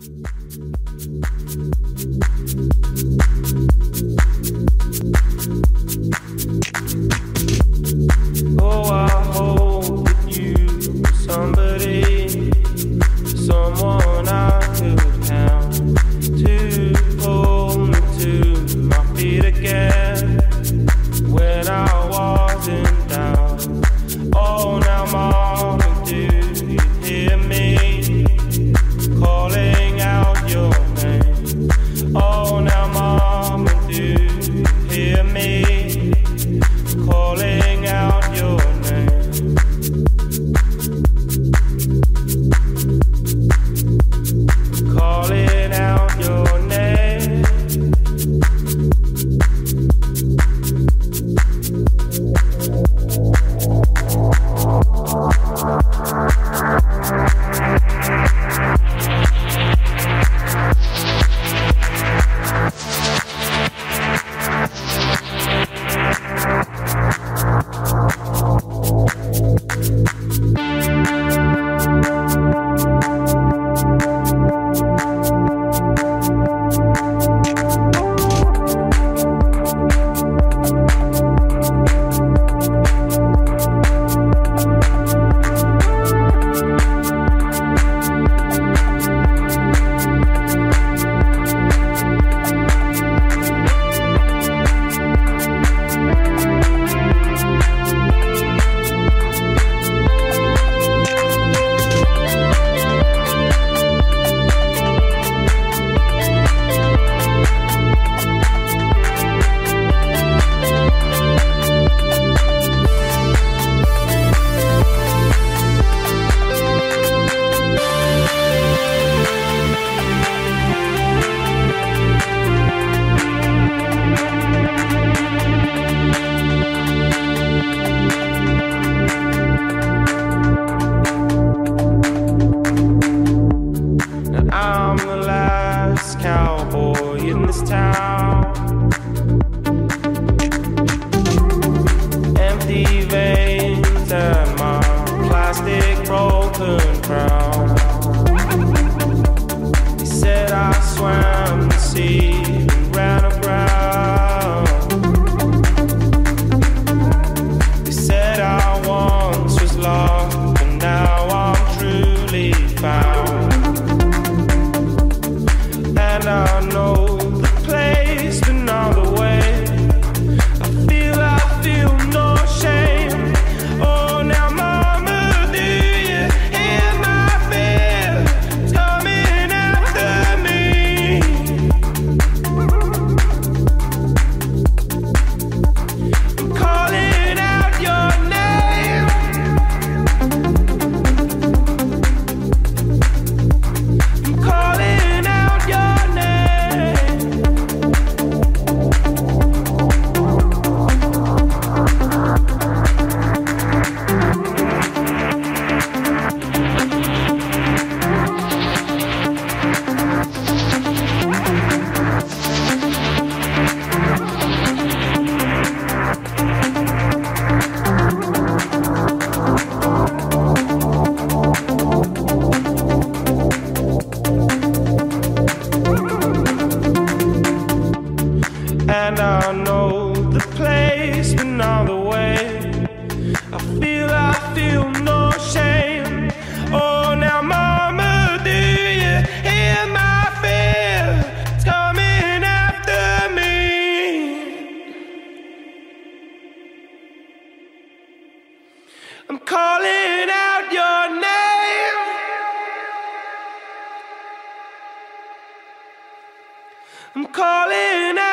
Música the last cowboy in this town. Empty veins and my plastic broken crown. Said I swam the sea and ran aground. Said I once was lost, but now I'm truly found. I know the place, but not the way. I feel, I feel no shame. Oh, now, Mama, do you hear my fear? It's coming after me. I'm calling out your name. I'm calling out.